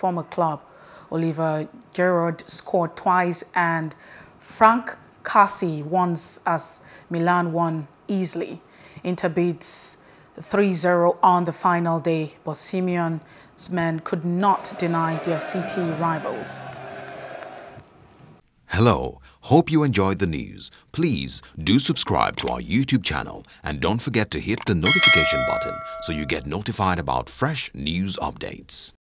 former club. Oliver Giroud scored twice and Franck Kessié once as Milan won easily. Inter beats 3-0 on the final day, but Simeon's men could not deny their city rivals. Hello, hope you enjoyed the news. Please do subscribe to our YouTube channel and don't forget to hit the notification button so you get notified about fresh news updates.